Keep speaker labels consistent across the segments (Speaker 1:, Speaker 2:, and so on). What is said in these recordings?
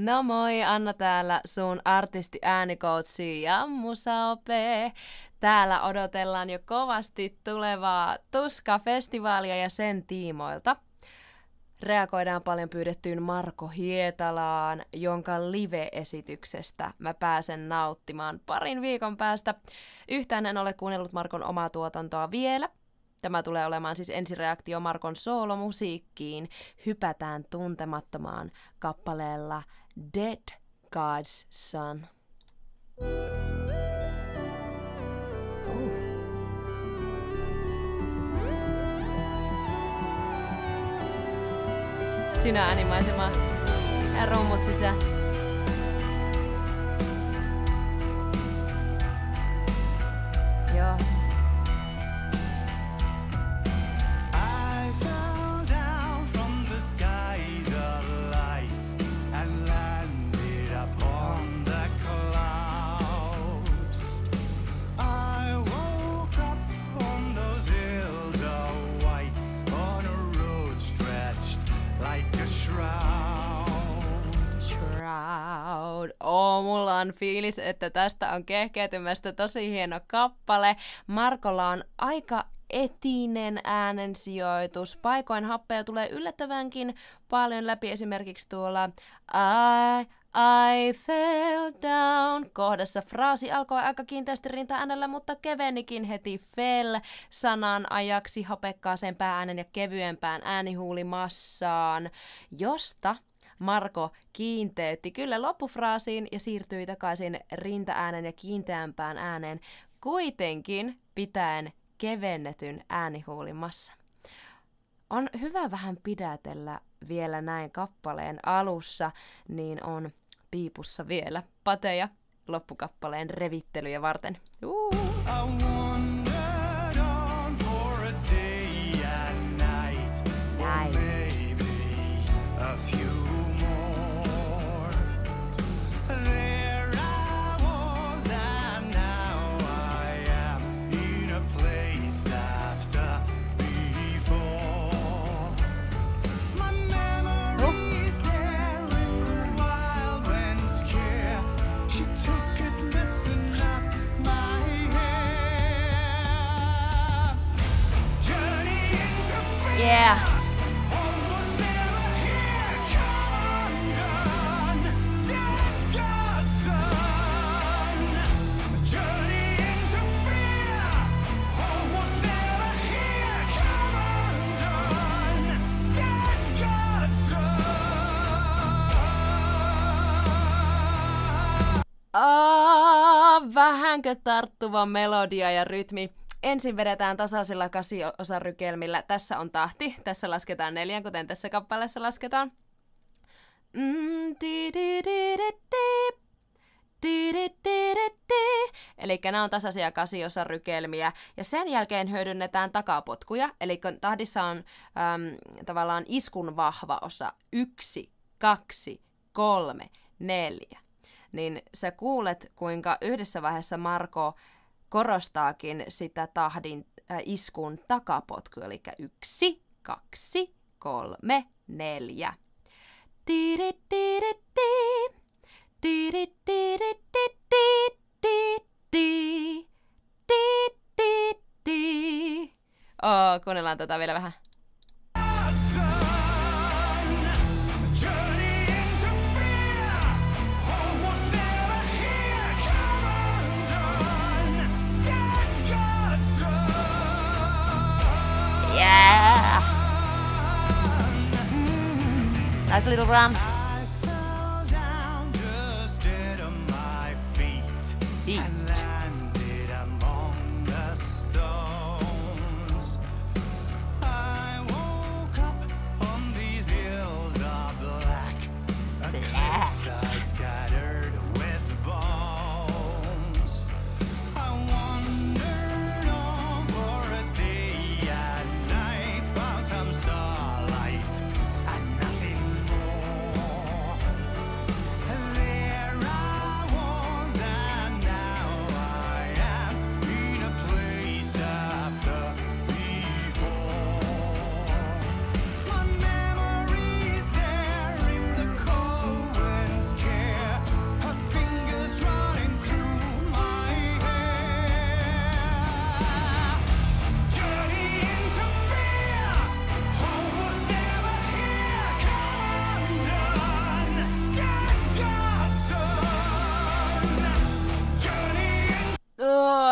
Speaker 1: No moi, Anna täällä, sun artisti äänikoutsi ja musaope. Täällä odotellaan jo kovasti tulevaa Tuska-festivaalia ja sen tiimoilta. Reagoidaan paljon pyydettyyn Marko Hietalaan, jonka live-esityksestä mä pääsen nauttimaan parin viikon päästä. Yhtään en ole kuunnellut Markon omaa tuotantoa vielä, Tämä tulee olemaan siis ensireaktio Markon soolomusiikkiin. Hypätään tuntemattomaan kappaleella Dead God's Son. Uh. Sinä äänimaisema ja rummut sisään. On fiilis, että tästä on kehkeytymästä tosi hieno kappale. Markolla on aika etinen äänensijoitus. Paikoin happeja tulee yllättävänkin paljon läpi esimerkiksi tuolla I, I fell down kohdassa. Fraasi alkoi aika kiinteästi rinta-äänellä, mutta kevenikin heti fell sanan ajaksi hapekkaaseen päääänen ja kevyempään äänihuulimassaan, josta Marko kiinteytti kyllä loppufraasiin ja siirtyi takaisin rintaäänen ja kiinteämpään ääneen, kuitenkin pitäen kevennetyn äänihuulimassan. On hyvä vähän pidätellä vielä näin kappaleen alussa, niin on piipussa vielä pateja loppukappaleen revittelyjä varten. Uh. Vähänkö tarttuva melodia ja rytmi Ensin vedetään tasaisilla kasiosarykelmillä. Tässä on tahti. Tässä lasketaan neljän, kuten tässä kappaleessa lasketaan. Mm, Eli nämä on tasaisia kasiosarykelmiä. Ja sen jälkeen hyödynnetään takapotkuja. Eli tahdissa on äm, tavallaan iskun vahva osa. Yksi, kaksi, kolme, neljä. Niin sä kuulet, kuinka yhdessä vaiheessa Marko korostaakin sitä tahdin äh, iskun takapotku, eli yksi, kaksi, kolme, neljä. Oh, kuunnellaan tätä vielä vähän. How's Little Ram?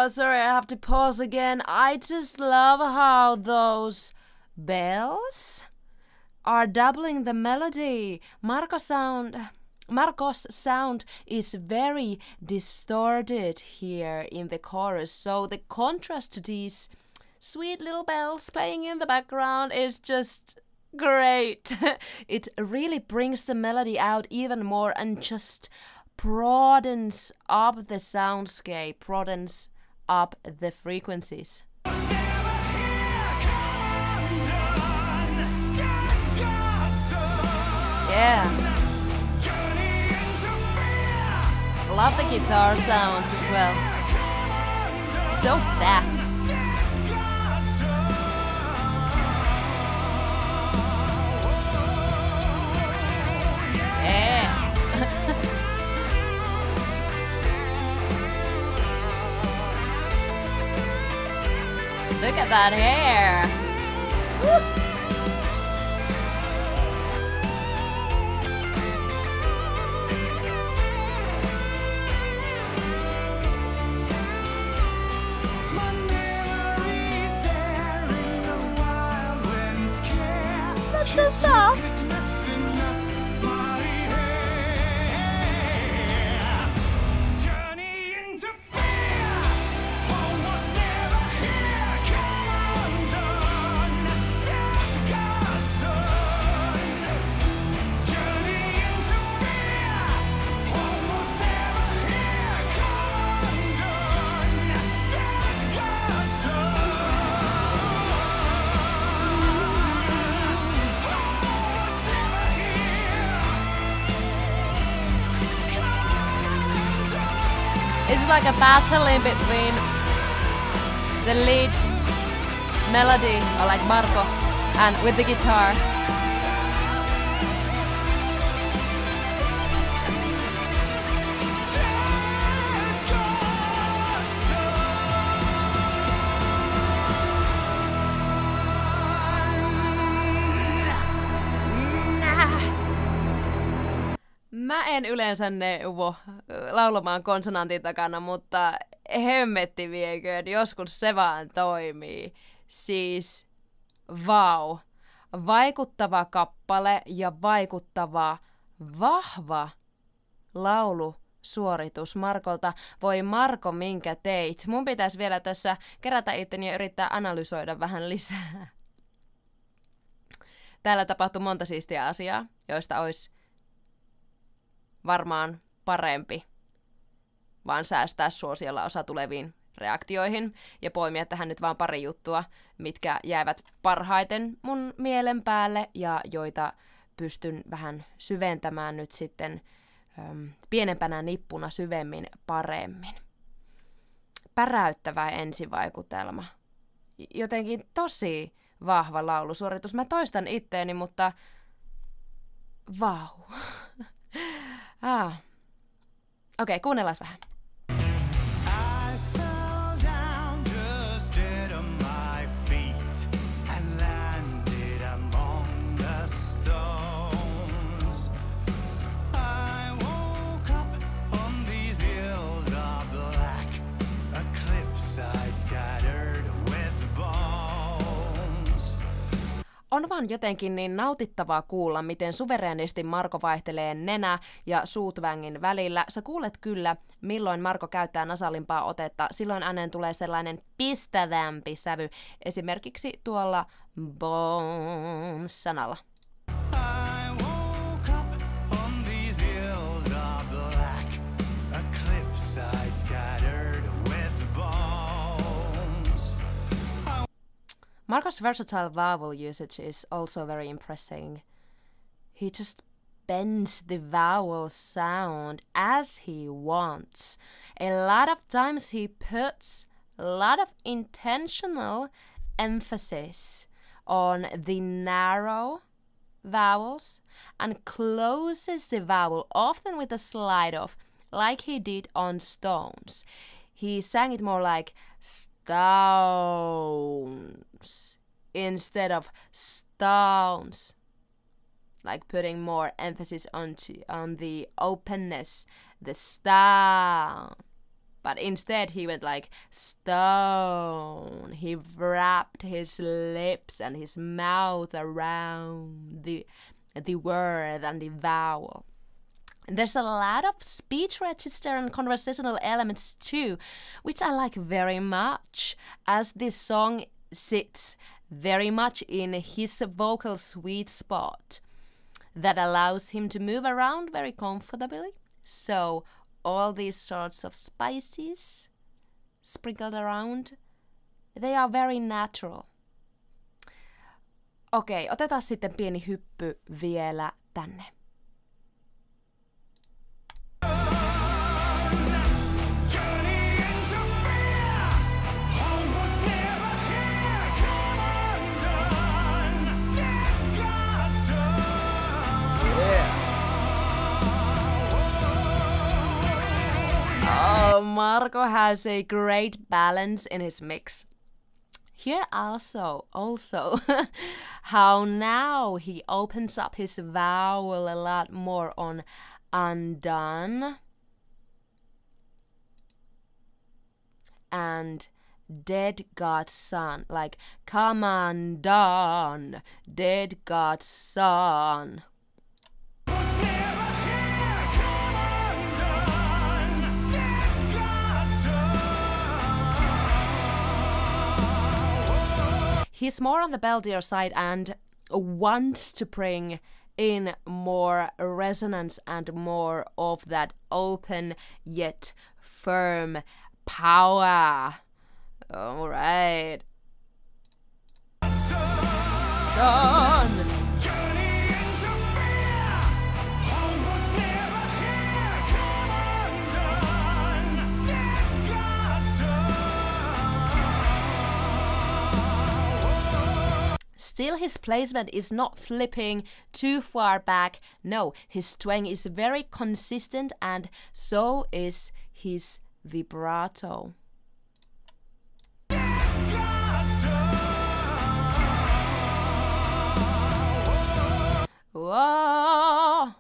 Speaker 1: Oh, sorry, I have to pause again. I just love how those bells are doubling the melody. Marco sound Marco's sound is very distorted here in the chorus, so the contrast to these sweet little bells playing in the background is just great. it really brings the melody out even more and just broadens up the soundscape, broadens up the frequencies. Yeah. Love the guitar sounds as well. So fat. Look at that hair. It's like a battle in between the lead melody, or like Marco, and with the guitar. Mä en yleensä neuvo laulamaan konsonantin takana, mutta hemmetti vieköön, joskus se vaan toimii. Siis, vau. Vaikuttava kappale ja vaikuttava, vahva laulu suoritus Markolta. Voi Marko, minkä teit? Mun pitäisi vielä tässä kerätä itteni ja yrittää analysoida vähän lisää. Täällä tapahtui monta siistiä asiaa, joista olisi varmaan parempi vaan säästää suosiolla osa tuleviin reaktioihin ja poimia tähän nyt vaan pari juttua, mitkä jäävät parhaiten mun mielen päälle ja joita pystyn vähän syventämään nyt sitten äm, pienempänä nippuna syvemmin paremmin. Päräyttävä ensivaikutelma. Jotenkin tosi vahva laulusuoritus. Mä toistan itteeni, mutta vau. ah. Okei, okay, kuunnellaan vähän. On vaan jotenkin niin nautittavaa kuulla, miten suvereenisti Marko vaihtelee nenä ja suutvängin välillä. Sä kuulet kyllä, milloin Marko käyttää nasalimpaa otetta. Silloin ääneen tulee sellainen pistävämpi sävy, esimerkiksi tuolla boom-sanalla. Marco's versatile vowel usage is also very impressive. He just bends the vowel sound as he wants. A lot of times he puts a lot of intentional emphasis on the narrow vowels and closes the vowel often with a slide off like he did on stones. He sang it more like stones instead of stones like putting more emphasis on on the openness the stone But instead, he went like stone. He wrapped his lips and his mouth around the, the word and the vowel. There's a lot of speech register and conversational elements too, which I like very much, as this song sits very much in his vocal sweet spot that allows him to move around very comfortably. So, all these sorts of spices sprinkled around, they are very natural. Okei, otetaan sitten pieni hyppy vielä tänne. Marco has a great balance in his mix. Here also, also, how now he opens up his vowel a lot more on undone and dead God's son, like come undone, dead God's son. He's more on the beltier side and wants to bring in more resonance and more of that open yet firm power. All right. Son. Still, his placement is not flipping too far back. No, his twang is very consistent, and so is his vibrato. Whoa!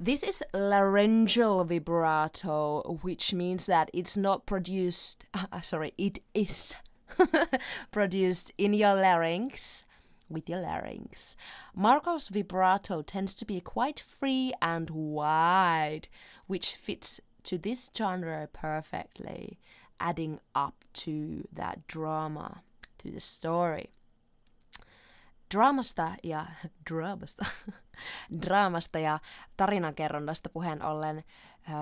Speaker 1: This is laryngeal vibrato, which means that it's not produced. Uh, sorry, it is produced in your larynx with your larynx. Marco's vibrato tends to be quite free and wide, which fits to this genre perfectly, adding up to that drama, to the story. Draamasta ja draamasta, draamasta ja tarinankerronnasta puheen ollen,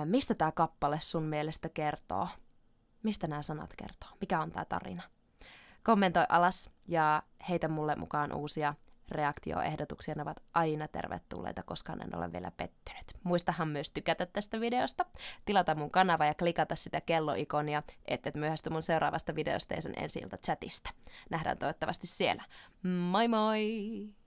Speaker 1: mistä tämä kappale sun mielestä kertoo? Mistä nämä sanat kertoo? Mikä on tämä tarina? Kommentoi alas ja heitä mulle mukaan uusia reaktioehdotuksia. Ne ovat aina tervetulleita, koska en ole vielä pettynyt. Muistahan myös tykätä tästä videosta, tilata mun kanava ja klikata sitä kelloikonia, että et myöhästy mun seuraavasta videosta ja sen ensi chatista. Nähdään toivottavasti siellä. Moi moi!